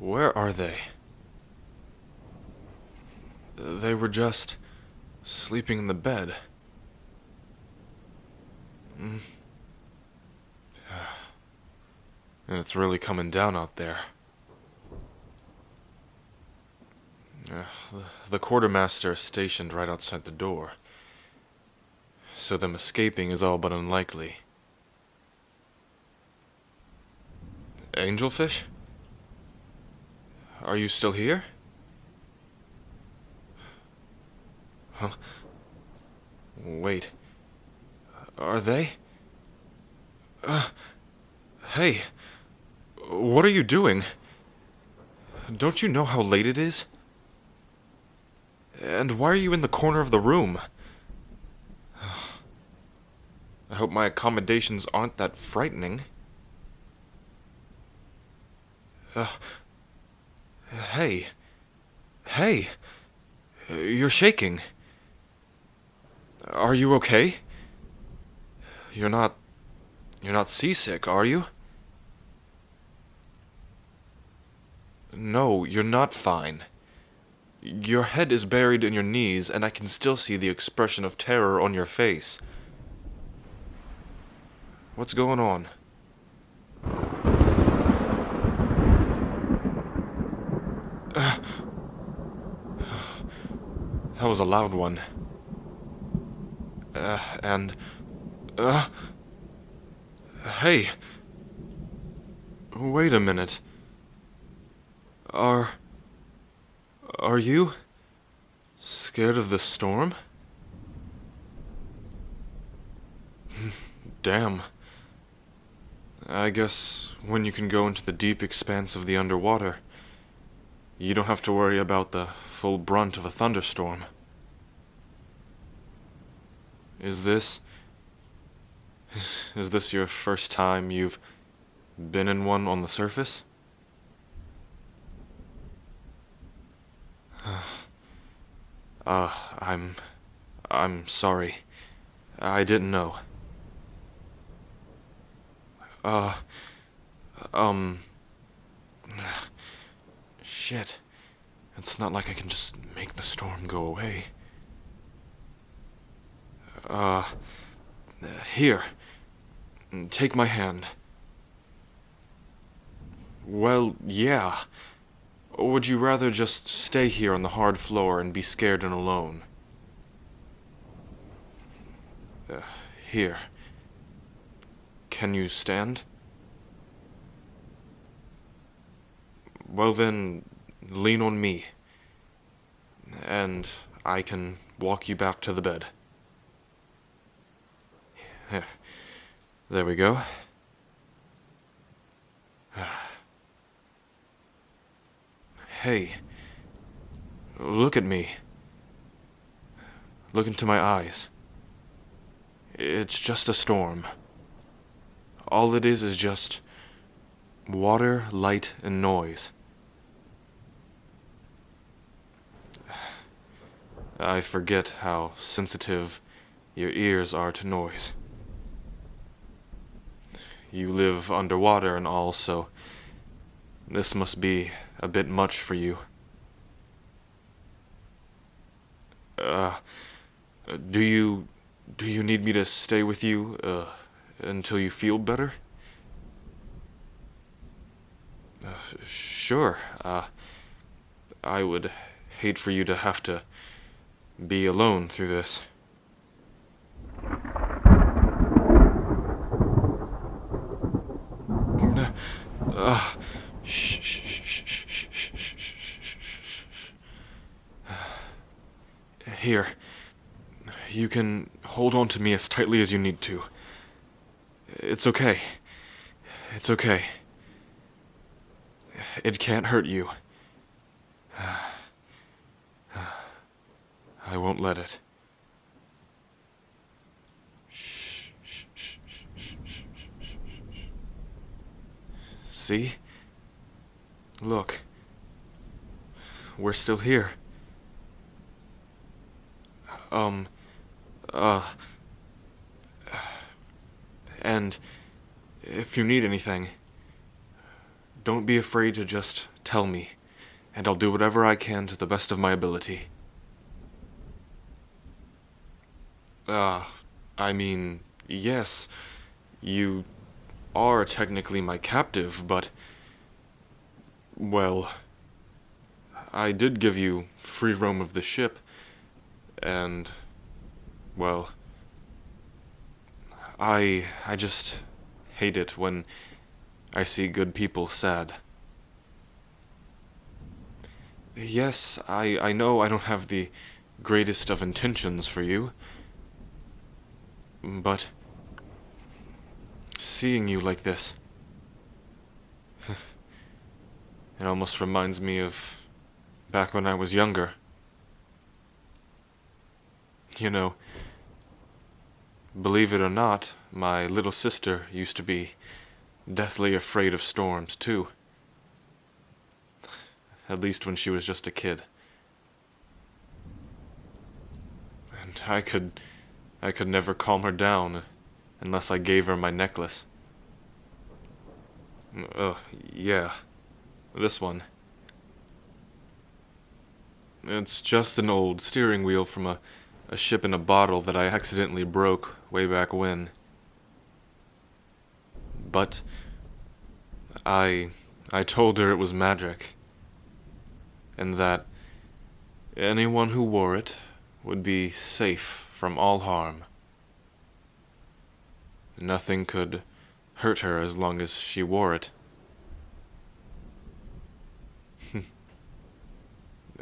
Where are they? They were just sleeping in the bed. Mm. And it's really coming down out there. The, the quartermaster is stationed right outside the door, so them escaping is all but unlikely. Angelfish? Are you still here? Huh? Wait. Are they? Uh, hey. What are you doing? Don't you know how late it is? And why are you in the corner of the room? I hope my accommodations aren't that frightening. Uh, hey. Hey. You're shaking. Are you okay? You're not. You're not seasick, are you? No, you're not fine. Your head is buried in your knees, and I can still see the expression of terror on your face. What's going on? That was a loud one. Uh, and. Uh. Hey. Wait a minute. Are. Are you. scared of the storm? Damn. I guess when you can go into the deep expanse of the underwater, you don't have to worry about the full brunt of a thunderstorm. Is this. Is this your first time you've been in one on the surface? Uh, I'm. I'm sorry. I didn't know. Uh. Um. Shit. It's not like I can just make the storm go away. Uh. Here. Take my hand. Well, yeah. Or would you rather just stay here on the hard floor and be scared and alone? Uh, here. Can you stand? Well then, lean on me. And I can walk you back to the bed. There we go. Hey, look at me. Look into my eyes. It's just a storm. All it is is just water, light, and noise. I forget how sensitive your ears are to noise. You live underwater and all, so this must be a bit much for you. Uh, do you do you need me to stay with you uh, until you feel better? Uh, sure. Uh, I would hate for you to have to be alone through this. Uh, Here. You can hold on to me as tightly as you need to. It's okay. It's okay. It can't hurt you. I won't let it. See? Look. We're still here. Um, Uh. And if you need anything, don't be afraid to just tell me, and I'll do whatever I can to the best of my ability. Uh, I mean, yes, you are technically my captive, but. Well. I did give you free roam of the ship, and. Well. I. I just hate it when I see good people sad. Yes, I, I know I don't have the greatest of intentions for you, but seeing you like this, it almost reminds me of back when I was younger. You know, believe it or not, my little sister used to be deathly afraid of storms, too. At least when she was just a kid. And I could. I could never calm her down unless I gave her my necklace. Uh, yeah. This one. It's just an old steering wheel from a, a ship in a bottle that I accidentally broke way back when. But I I told her it was magic and that anyone who wore it would be safe from all harm. Nothing could hurt her as long as she wore it.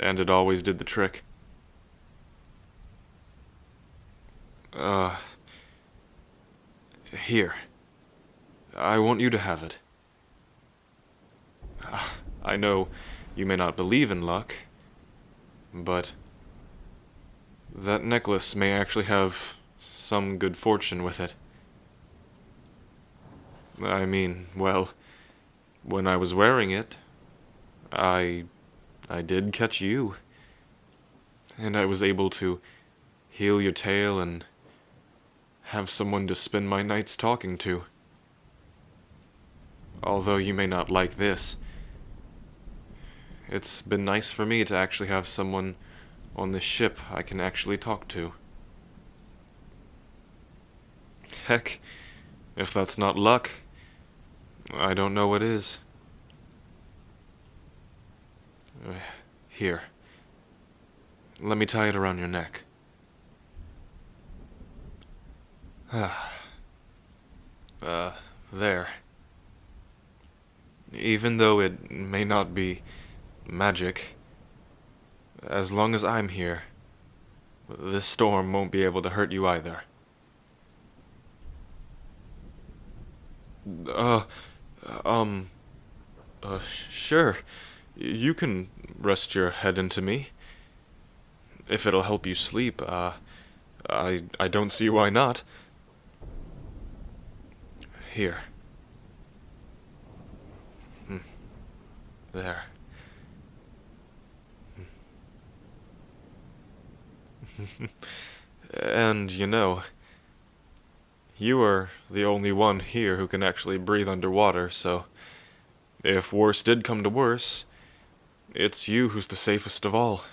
and it always did the trick. Uh, here. I want you to have it. Uh, I know you may not believe in luck, but that necklace may actually have some good fortune with it. I mean, well, when I was wearing it, I I did catch you. And I was able to heal your tail and have someone to spend my nights talking to. Although you may not like this, it's been nice for me to actually have someone on this ship I can actually talk to. Heck, if that's not luck, I don't know what is. Here. Let me tie it around your neck. Ah. uh, there. Even though it may not be magic, as long as I'm here, this storm won't be able to hurt you either. Uh, um, uh, sure. You can rest your head into me. If it'll help you sleep, uh, I, I don't see why not. Here. Hmm. There. and, you know, you are the only one here who can actually breathe underwater, so if worse did come to worse, it's you who's the safest of all.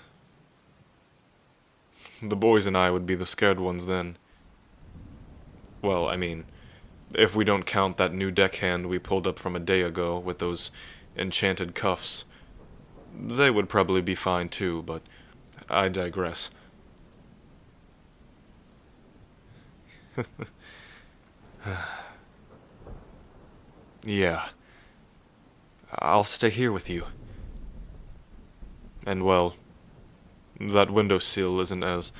The boys and I would be the scared ones then. Well, I mean, if we don't count that new deckhand we pulled up from a day ago with those enchanted cuffs. They would probably be fine too, but I digress. yeah. I'll stay here with you. And well, that window sill isn't as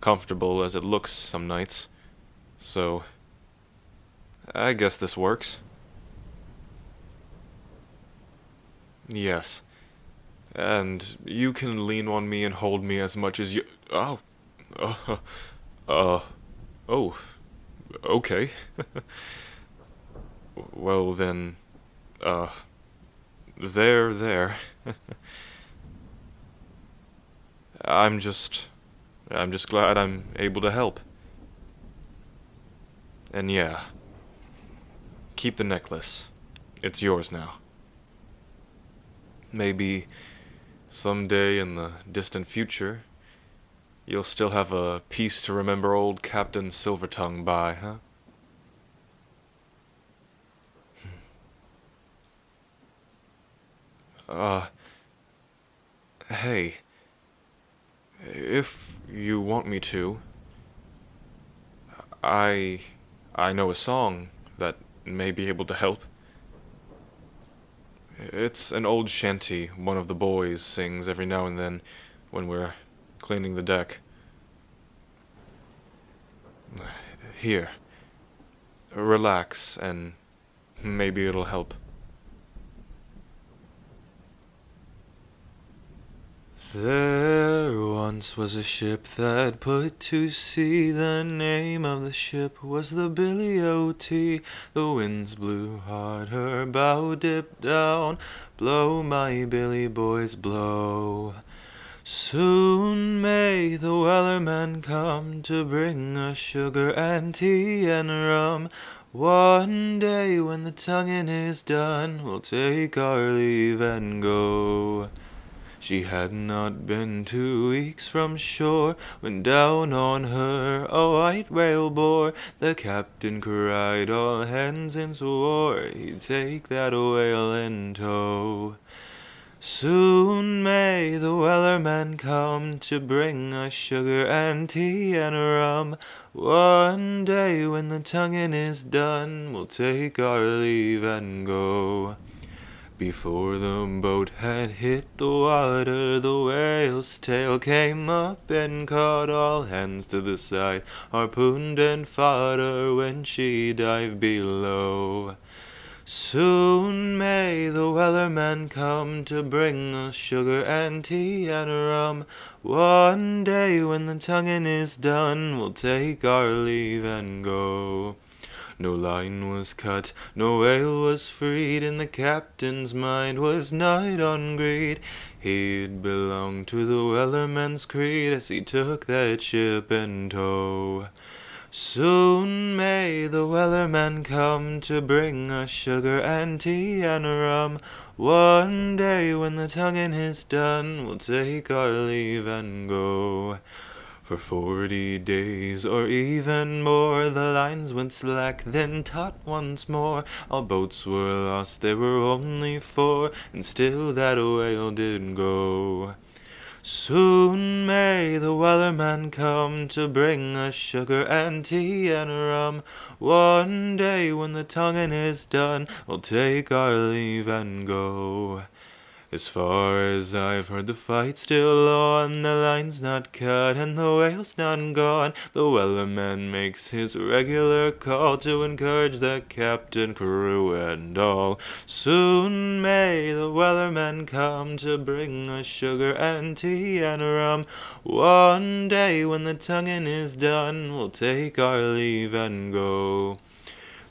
comfortable as it looks some nights. So, I guess this works. Yes. And you can lean on me and hold me as much as you. Oh. Uh. Uh. Oh. Okay. well then. Uh. There, there. I'm just. I'm just glad I'm able to help. And yeah, keep the necklace. It's yours now. Maybe someday in the distant future, you'll still have a piece to remember old Captain Silvertongue by, huh? Uh, hey, if you want me to, I I know a song that may be able to help. It's an old shanty one of the boys sings every now and then when we're cleaning the deck. Here. Relax and maybe it'll help. There once was a ship that put to sea. The name of the ship was the Billy o' Tea The winds blew hard, her bow dipped down. Blow, my Billy boys, blow. Soon may the wellerman come to bring us sugar and tea and rum. One day when the tonguing is done, we'll take our leave and go. She had not been two weeks from shore when down on her a white whale bore. The captain cried, all hands and swore he'd take that whale in tow. Soon may the wellerman come to bring us sugar and tea and rum. One day when the tonguing is done, we'll take our leave and go. Before the boat had hit the water, the whale's tail came up and caught all hands to the side, harpooned and her when she dived below. Soon may the wellerman come to bring us sugar and tea and rum. One day when the tonguing is done, we'll take our leave and go. No line was cut, no whale was freed, and the captain's mind was night on greed. He'd belong to the wellerman's creed as he took that ship in tow. Soon may the wellerman come to bring us sugar and tea and rum. One day when the tonguing is done, we'll take our leave and go. For forty days or even more the lines went slack, then taut once more. All boats were lost, there were only four, and still that whale did go. Soon may the wellerman come to bring us sugar and tea and rum. One day when the tonguing is done, we'll take our leave and go. As far as I've heard, the fight's still on, the line's not cut, and the whale's not gone. The wellerman makes his regular call to encourage the captain, crew, and all. Soon may the wellerman come to bring us sugar and tea and rum. One day when the tonguing is done, we'll take our leave and go.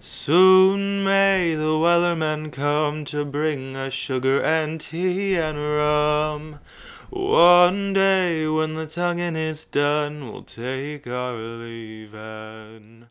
Soon may the wellerman come to bring us sugar and tea and rum. One day when the tonguing is done, we'll take our leave and